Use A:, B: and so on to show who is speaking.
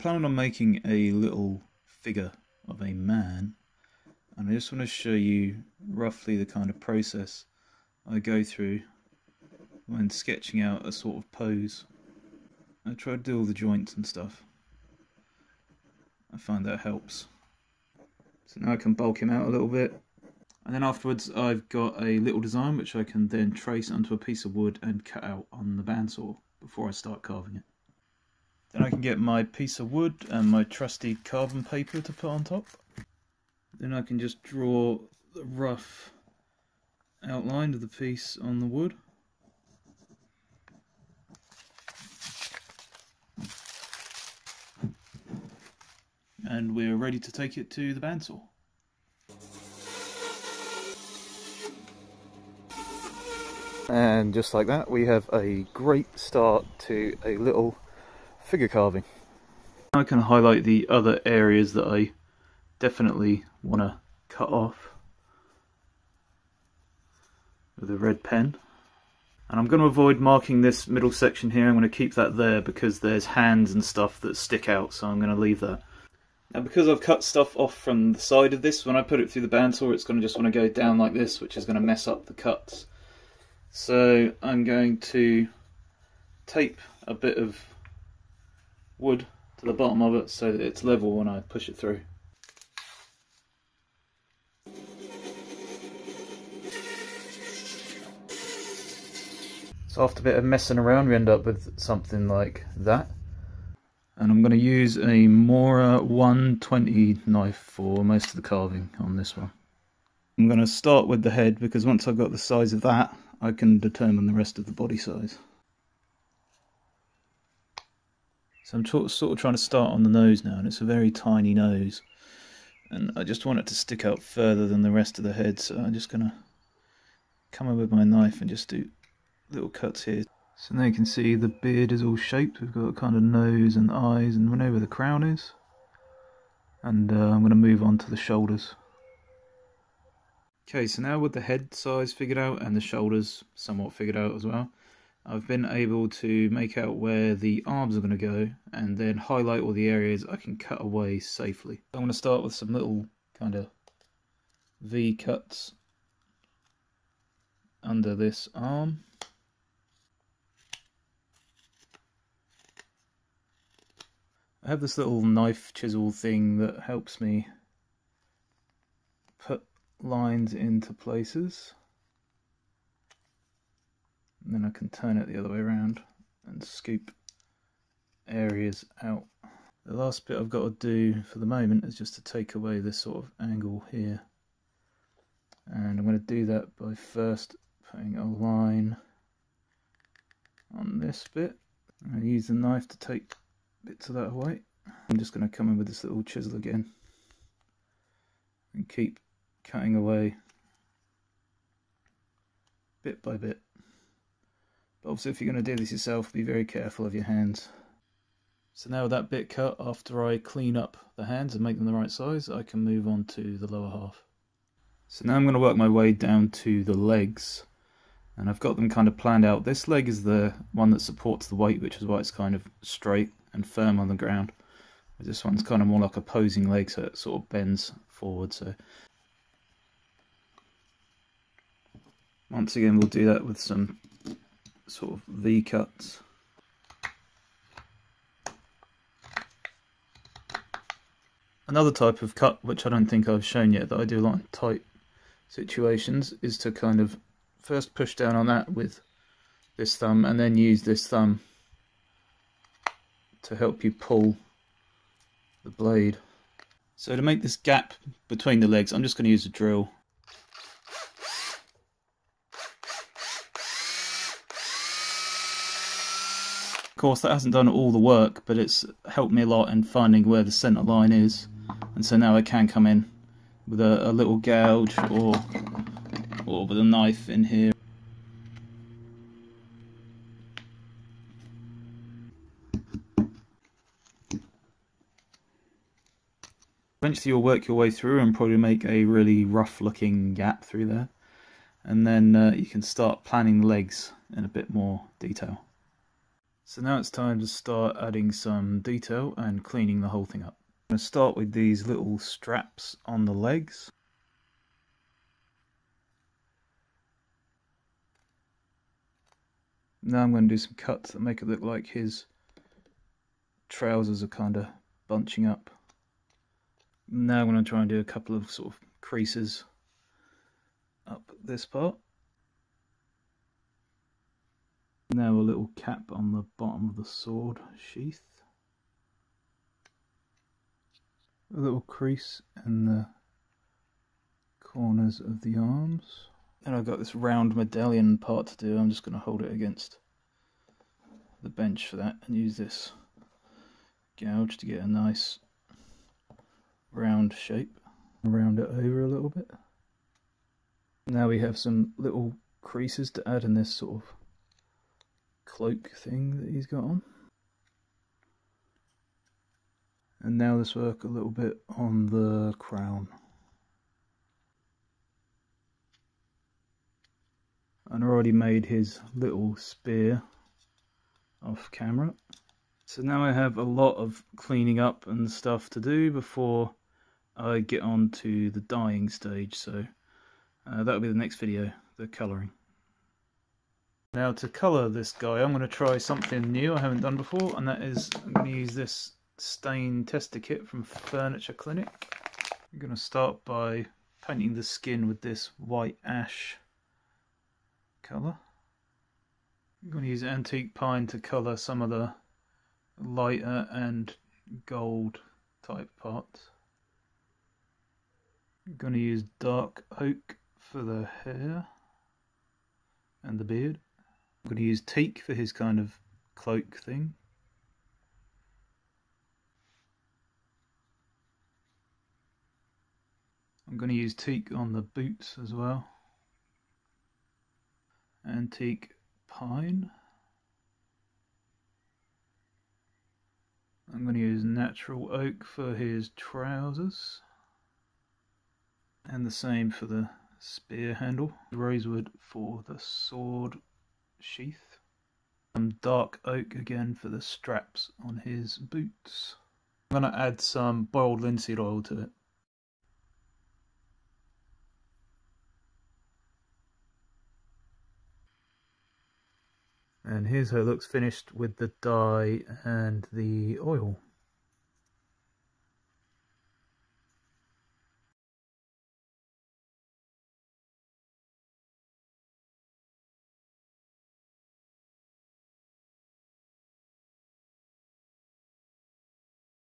A: planning on making a little figure of a man and I just want to show you roughly the kind of process I go through when sketching out a sort of pose. I try to do all the joints and stuff. I find that helps. So now I can bulk him out a little bit. And then afterwards I've got a little design which I can then trace onto a piece of wood and cut out on the bandsaw before I start carving it. Then I can get my piece of wood and my trusty carbon paper to put on top. Then I can just draw the rough outline of the piece on the wood. And we're ready to take it to the bandsaw. And just like that, we have a great start to a little figure carving. I can highlight the other areas that I definitely want to cut off with a red pen. And I'm going to avoid marking this middle section here, I'm going to keep that there because there's hands and stuff that stick out, so I'm going to leave that. Now because I've cut stuff off from the side of this, when I put it through the bandsaw it's going to just want to go down like this, which is going to mess up the cuts. So I'm going to tape a bit of wood to the bottom of it so that it's level when I push it through. So after a bit of messing around we end up with something like that. And I'm going to use a Mora 120 knife for most of the carving on this one. I'm going to start with the head because once I've got the size of that I can determine the rest of the body size. So I'm sort of trying to start on the nose now, and it's a very tiny nose. And I just want it to stick out further than the rest of the head, so I'm just going to come in with my knife and just do little cuts here. So now you can see the beard is all shaped. We've got kind of nose and eyes, and whenever the crown is. And uh, I'm going to move on to the shoulders. Okay, so now with the head size figured out and the shoulders somewhat figured out as well, I've been able to make out where the arms are going to go and then highlight all the areas I can cut away safely. I'm going to start with some little kind of V cuts under this arm. I have this little knife chisel thing that helps me put lines into places and then I can turn it the other way around and scoop areas out. The last bit I've got to do for the moment is just to take away this sort of angle here and I'm going to do that by first putting a line on this bit and use the knife to take bits of that away. I'm just going to come in with this little chisel again and keep cutting away bit by bit. But obviously if you're going to do this yourself, be very careful of your hands. So now with that bit cut, after I clean up the hands and make them the right size, I can move on to the lower half. So now I'm going to work my way down to the legs. And I've got them kind of planned out. This leg is the one that supports the weight, which is why it's kind of straight and firm on the ground. This one's kind of more like a posing leg, so it sort of bends forward. So once again, we'll do that with some sort of V cuts. Another type of cut, which I don't think I've shown yet, that I do a lot in tight situations, is to kind of first push down on that with this thumb and then use this thumb to help you pull the blade. So to make this gap between the legs, I'm just going to use a drill course that hasn't done all the work but it's helped me a lot in finding where the center line is. And so now I can come in with a, a little gouge or or with a knife in here. Eventually you'll work your way through and probably make a really rough looking gap through there. And then uh, you can start planning the legs in a bit more detail. So now it's time to start adding some detail and cleaning the whole thing up. I'm going to start with these little straps on the legs. Now I'm going to do some cuts that make it look like his trousers are kind of bunching up. Now I'm going to try and do a couple of sort of creases up this part. Now a little cap on the bottom of the sword sheath. A little crease in the corners of the arms. And I've got this round medallion part to do. I'm just going to hold it against the bench for that and use this gouge to get a nice round shape. Round it over a little bit. Now we have some little creases to add in this sort of cloak thing that he's got on. And now let's work a little bit on the crown. and I already made his little spear off camera. So now I have a lot of cleaning up and stuff to do before I get on to the dyeing stage. So uh, that'll be the next video, the colouring. Now to colour this guy, I'm going to try something new I haven't done before, and that is I'm going to use this stain tester kit from Furniture Clinic. I'm going to start by painting the skin with this white ash colour. I'm going to use antique pine to colour some of the lighter and gold type parts. I'm going to use dark oak for the hair and the beard. I'm going to use teak for his kind of cloak thing. I'm going to use teak on the boots as well antique pine. I'm going to use natural oak for his trousers and the same for the spear handle. Rosewood for the sword sheath. Some dark oak again for the straps on his boots. I'm going to add some boiled linseed oil to it. And here's how it looks finished with the dye and the oil.